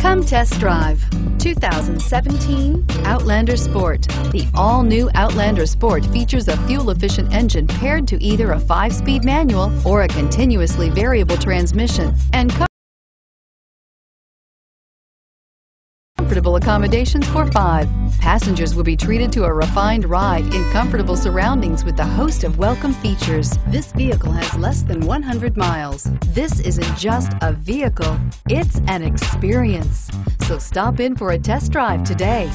Come test drive 2017 Outlander Sport. The all-new Outlander Sport features a fuel-efficient engine paired to either a 5-speed manual or a continuously variable transmission and comfortable accommodations for five. Passengers will be treated to a refined ride in comfortable surroundings with a host of welcome features. This vehicle has less than 100 miles. This isn't just a vehicle, it's an experience. So stop in for a test drive today.